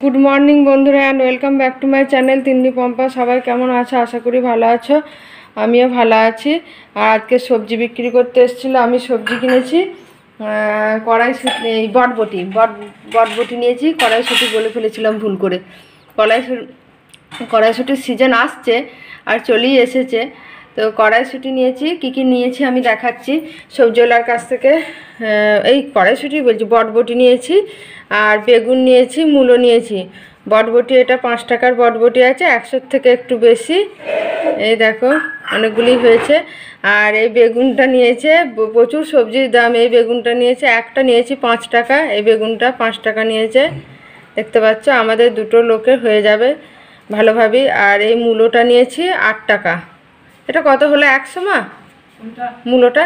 Good morning বন্ধুরা and welcome back to my channel Tinni Pompa সবাই কেমন আছো? আশা করি ভালো আছো। আমিও ভালো আছি। আর আজকে সবজি বিক্রি করতে এসেছিল, আমি সবজি কিনেছি। কড়াইশুটি, এই বটবটি, বট, বটবটি নিয়েছি। কড়াইশুটি বলে ফেলেছিলাম ভুল করে। কড়াইশুটি কড়াইশুটির সিজন আসছে। আর চলেই এসেছে। তো কড়াইশুটি নিয়েছি, কি কি নিয়েছি আমি দেখাচ্ছি। সবজিওয়ালার কাছ থেকে এই কড়াইশুটি বলছি, বটবটি নিয়েছি, আর বেগুন নিয়েছি, মূলো নিয়েছি। বটবটি এটা পাঁচ টাকার বটবটি আছে, একশোর থেকে একটু বেশি। এই দেখো, অনেকগুলি হয়েছে। আর এই বেগুনটা নিয়েছে প্রচুর সবজির দাম। এই বেগুনটা নিয়েছে, একটা নিয়েছি পাঁচ টাকা। এই বেগুনটা পাঁচ টাকা নিয়েছে। দেখতে পাচ্ছ, আমাদের দুটো লোকের হয়ে যাবে। ভালোভাবেই আর এই মূলোটা নিয়েছি আট টাকা। এটা কত হলো একশো মা? মূলোটা?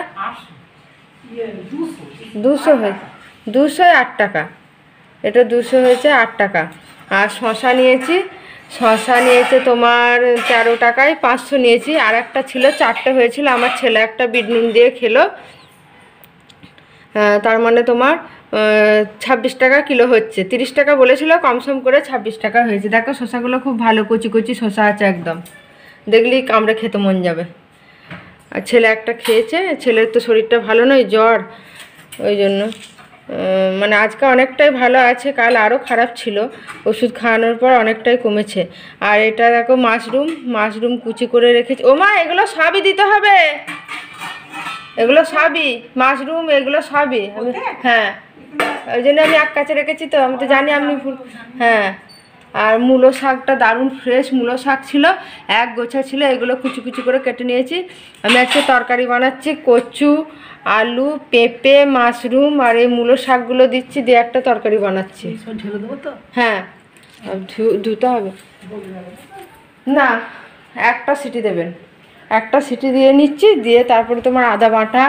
দুশো। হয়ে দুশো আট টাকা। এটা দুশো হয়েছে আট টাকা। আর শশা নিয়েছি। শশা নিয়েছে তোমার তেরো টাকায় পাঁচশো নিয়েছি। আর একটা ছিল চারটে হয়েছিল। আমার ছেলে একটা বিট নুন দিয়ে খেলো। তার মানে তোমার ছাব্বিশ টাকা কিলো হচ্ছে। তিরিশ টাকা বলেছিল, কমসম করে ছাব্বিশ টাকা হয়েছে। দেখো শসাগুলো খুব ভালো কচি কচি শসা আছে একদম। দেখলেই কামড়ে খেতে মন যাবে। আর ছেলে একটা খেয়েছে, ছেলের তো শরীরটা ভালো নয়, জ্বর। ওই জন্য মানে আজকে অনেকটাই ভালো আছে, কাল আরও খারাপ ছিল। ওষুধ খাওয়ানোর পর অনেকটাই কমেছে। আর এটা দেখো, মাশরুম মাশরুম কুচি করে রেখেছে। ও মা এগুলো সবই দিতে হবে। এগুলো সবই মাশরুম এগুলো সবই। হ্যাঁ। ওই জন্য আমি এক কাছে রেখেছি তো আমি তো জানি আপনি হ্যাঁ। আর মূলো শাকটা দারুণ ফ্রেশ মূলো শাক ছিল এক গোছা ছিল এগুলো কুচি কুচি করে কেটে নিয়েছি। আমি আজকে তরকারি বানাচ্ছি কচু আলু পেঁপে মাশরুম আর এই মূলো শাকগুলো দিচ্ছি দিয়ে একটা তরকারি বানাচ্ছি। হ্যাঁ। ধুতে হবে। না একটা সিটি দেবেন। একটা সিটি দিয়ে নিচ্ছি, দিয়ে তারপরে তোমার আদা বাটা,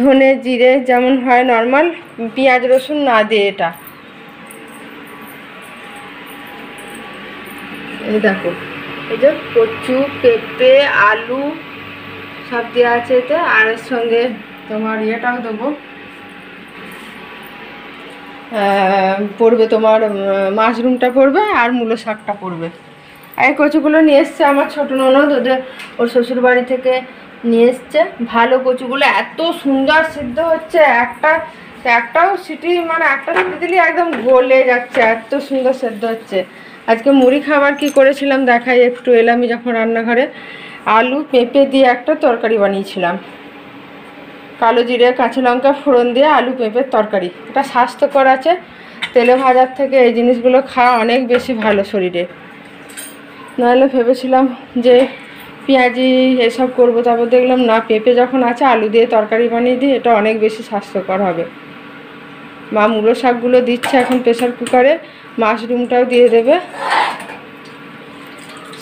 ধনে জিরে, যেমন হয় নর্মাল পেঁয়াজ, রসুন না দিয়ে এটা। এই দেখো, এই যে কচু, পেঁপে, আলু সব দেওয়া আছে এতে, আর এর সঙ্গে তোমার ইয়েটাও দেবো। পড়বে তোমার মাশরুমটা পড়বে আর মূলো শাকটা পড়বে। আর এই কচুগুলো নিয়ে এসছে আমার ছোটো ননদ, ওদের ওর শ্বশুর বাড়ি থেকে নিয়ে এসছে। ভালো কচুগুলো, এত সুন্দর সিদ্ধ হচ্ছে, একটা, একটাও সিটি মানে একটা সিটি দিলে একদম গলে যাচ্ছে, এত সুন্দর সেদ্ধ হচ্ছে। আজকে মুড়ি খাবার কি করেছিলাম দেখাই, একটু এলামই যখন রান্নাঘরে। আলু পেঁপে দিয়ে একটা তরকারি বানিয়েছিলাম। কালো জিরে, কাঁচা লঙ্কা ফোড়ন দিয়ে আলু পেঁপের তরকারি। এটা স্বাস্থ্যকর আছে, তেলে ভাজার থেকে এই জিনিসগুলো খাওয়া অনেক বেশি ভালো শরীরে। নাহলে ভেবেছিলাম যে পেঁয়াজি এসব করব, তারপর দেখলাম না, পেঁপে যখন আছে আলু দিয়ে তরকারি বানিয়ে দিই, এটা অনেক বেশি স্বাস্থ্যকর হবে। মা মূলো শাকগুলো দিচ্ছে এখন প্রেশার কুকারে, মাশরুমটাও দিয়ে দেবে।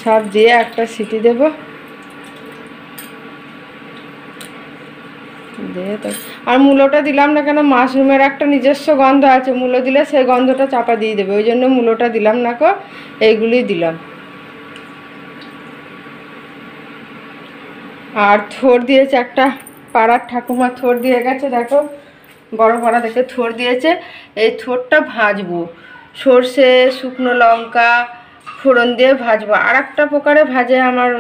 সব দিয়ে একটা সিটি দেবো। দিয়ে তো, আর মূলোটা দিলাম না কেন, মাশরুমের একটা নিজস্ব গন্ধ আছে, মূলো দিলে সেই গন্ধটা চাপা দিয়ে দেবে, ওই জন্য মূলোটা দিলাম না কো এইগুলি দিলাম। আর থোর দিয়েছে একটা পাড়ার ঠাকুমা থোর দিয়ে গেছে, দেখো। বড় পাড়া দেখে থোর দিয়েছে। এই থোরটা ভাজবো। সর্ষে, শুকনো লঙ্কা, ফোড়ন দিয়ে ভাজবো। আর একটা প্রকারে ভাজে আমার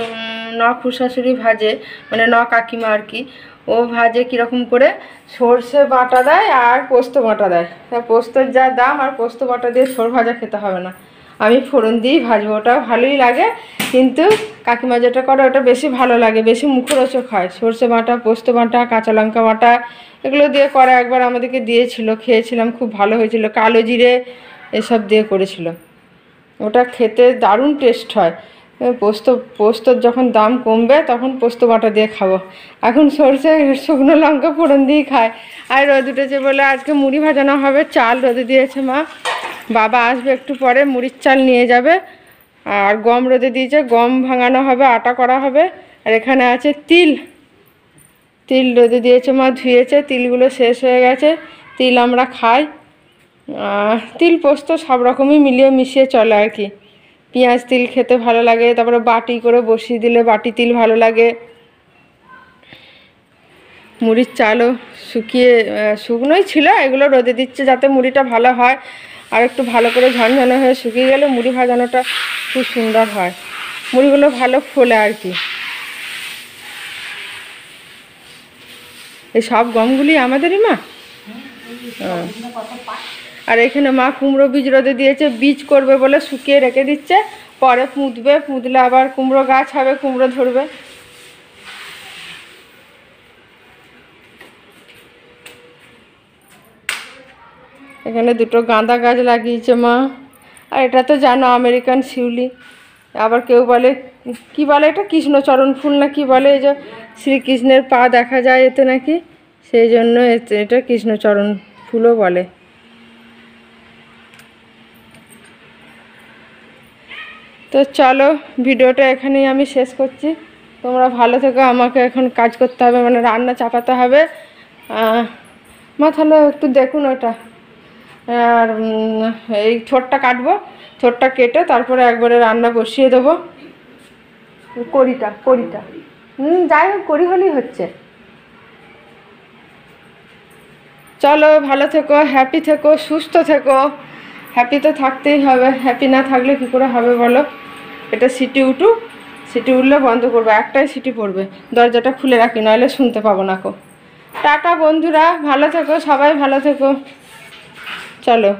ন খুশাশুড়ি ভাজে মানে ন কাকিমা আর কি। ও ভাজে কীরকম করে? সর্ষে বাটা দেয় আর পোস্ত বাটা দেয়। পোস্তর যা দাম আর পোস্ত বাটা দিয়ে সর ভাজা খেতে হবে না। আমি ফোড়ন দিয়েই ভাজবো, ওটা ভালোই লাগে, কিন্তু কাকিমা যেটা করে ওটা বেশি ভালো লাগে, বেশি মুখরোচক হয়। সর্ষে বাটা, পোস্ত বাটা, কাঁচা লঙ্কা বাটা, এগুলো দিয়ে করা একবার আমাদেরকে দিয়েছিল, খেয়েছিলাম, খুব ভালো হয়েছিল, কালো জিরে এসব দিয়ে করেছিল। ওটা খেতে দারুণ টেস্ট হয়। পোস্ত, পোস্তর যখন দাম কমবে, তখন পোস্ত বাটা দিয়ে খাব। এখন সর্ষে, শুকনো লঙ্কা ফোড়ন দিয়েই খায়। আর রোদ উঠেছে বলে আজকে মুড়ি ভাজানো হবে, চাল রোদে দিয়েছে মা। বাবা আসবে একটু পরে, মুড়ির চাল নিয়ে যাবে। আর গম রোদে দিয়েছে, গম ভাঙানো হবে, আটা করা হবে। আর এখানে আছে তিল। তিল রোদে দিয়েছে মা, ধুয়েছে, তিলগুলো শেষ হয়ে গেছে। তিল আমরা খাই। তিল পোস্ত সব রকমই মিলিয়ে মিশিয়ে চলে আর কি। পেঁয়াজ তিল খেতে ভালো লাগে, তারপরে বাটি করে বসিয়ে দিলে বাটি তিল ভালো লাগে। মুড়ির চালও শুকিয়ে শুকনোই ছিল, এগুলো রোদে দিচ্ছে যাতে মুড়িটা ভালো হয়। আর একটু ভালো করে ঝনঝনে হয়ে শুকিয়ে গেলে মুড়ি ভাজানোটা খুব সুন্দর হয়। মুড়িগুলো ভালো ফোলে আর কি। এই সব গমগুলি আমাদেরই মা। আর এখানে মা কুমড়ো বীজ রোদে দিয়েছে, বীজ করবে বলে শুকিয়ে রেখে দিচ্ছে। পরে পুঁতবে, পুঁতলে আবার কুমড়ো গাছ হবে, কুমড়ো ধরবে। এখানে দুটো গাঁদা গাছ লাগিয়েছে মা। আর এটা তো জানো আমেরিকান শিউলি। আবার কেউ বলে, কি বলে এটা? কৃষ্ণচরণ ফুল না কি বলে? এই যে শ্রীকৃষ্ণের পা দেখা যায় এতে নাকি? সেই জন্য এটা কৃষ্ণচরণ ফুলও বলে। তো চলো, ভিডিওটা এখানেই আমি শেষ করছি। তোমরা ভালো থেকো, আমাকে এখন কাজ করতে হবে মানে রান্না চাপাতে হবে। মা, তাহলে একটু দেখুন ওটা। আর এই ছোটটা কাটবো ছোটটা কেটে তারপরে একবারে রান্না বসিয়ে দেবো। কড়িটা কড়িটা। হুম যাই হোক করি হলেই হচ্ছে। চলো ভালো থেকো হ্যাপি থেকো সুস্থ থেকো। হ্যাপি তো থাকতেই হবে হ্যাপি না থাকলে কী করে হবে বলো? এটা সিটি উঠু সিটি উঠলে বন্ধ করব একটাই সিটি পড়বে। দরজাটা খুলে রাখি নাহলে শুনতে পাবো না কো। টাটা বন্ধুরা ভালো থেকো সবাই ভালো থেকো। চলো